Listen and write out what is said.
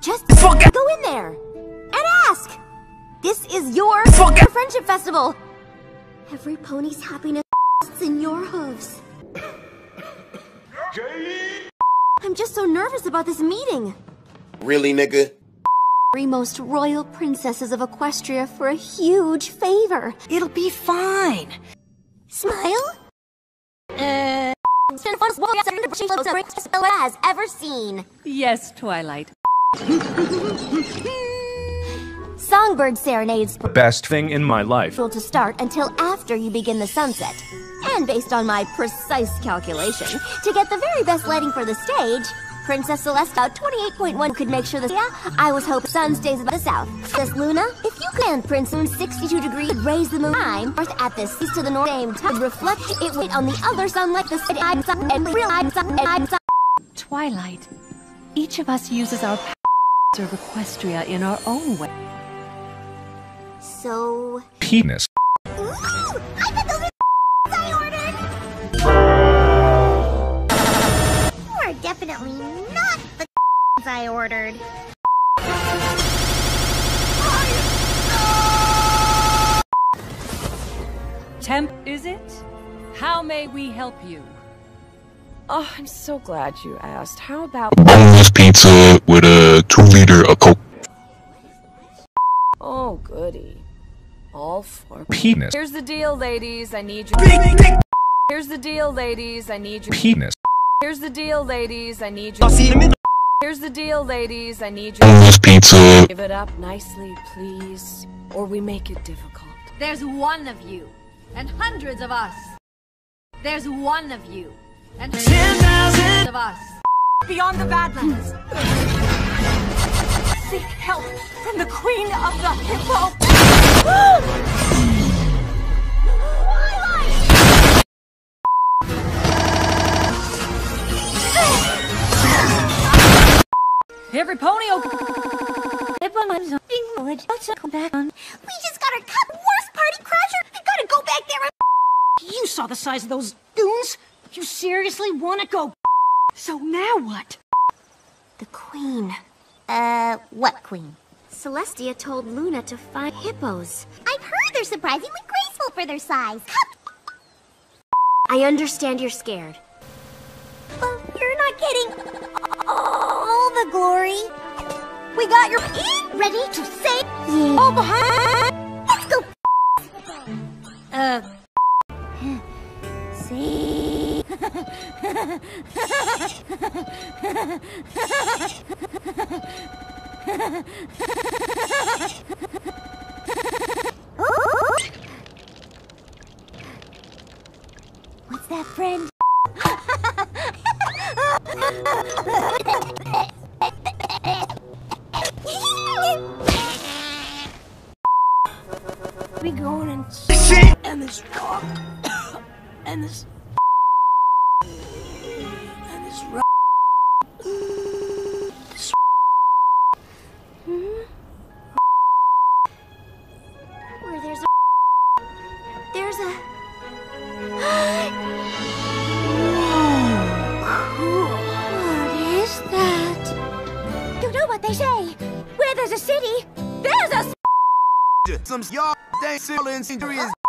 Just go in there and ask. This is your friendship festival. Every pony's happiness is in your hooves. I'm just so nervous about this meeting. Really, nigga? Three most royal princesses of Equestria for a huge favor. It'll be fine. Smile? Has ever seen. Yes, Twilight. Songbird serenades Best thing in my life. to start until after you begin the sunset. And based on my precise calculation, to get the very best lighting for the stage, Princess Celeste about 28.1 could make sure the yeah, I was hoping sun stays about the south. Princess Luna, if you can, Prince Moon 62 degrees raise the moon time north at the east to the north same time reflect it would on the other sun like the city I'm sun and real I'm sun and I'm sun. Twilight. Each of us uses our powers to Equestria in our own way. So Penis. Ooh, I I ordered. Temp, is it? How may we help you? Oh, I'm so glad you asked. How about... boneless pizza with a two liter of Coke. Oh, goody. All for... Penis. Here's the deal, ladies. I need you... Here's the deal, ladies. I need you... Penis. Here's the deal, ladies. I need you... Here's the deal, ladies. I need you... Boneless pizza. Give it up nicely, please. Or we make it difficult. There's one of you, and hundreds of us. There's one of you, and ten thousand of us. Beyond the Badlands. Seek help from the Queen of the Hippo. Every pony. We just got our cut worst party crasher. We gotta go back there and You saw the size of those goons? You seriously want to go? So now what? The queen. Uh, what queen? Celestia told Luna to find hippos. I've heard they're surprisingly graceful for their size. I understand you're scared. Well, you're not getting the glory. We got your ready to say all behind. Let's go. Uh. See. What's that, friend? we going and and this rock and this and this rock. Hmm? Where there's a there's a cool. What is that? You know what they say? Where there's a city, there's a Some y'all dang serious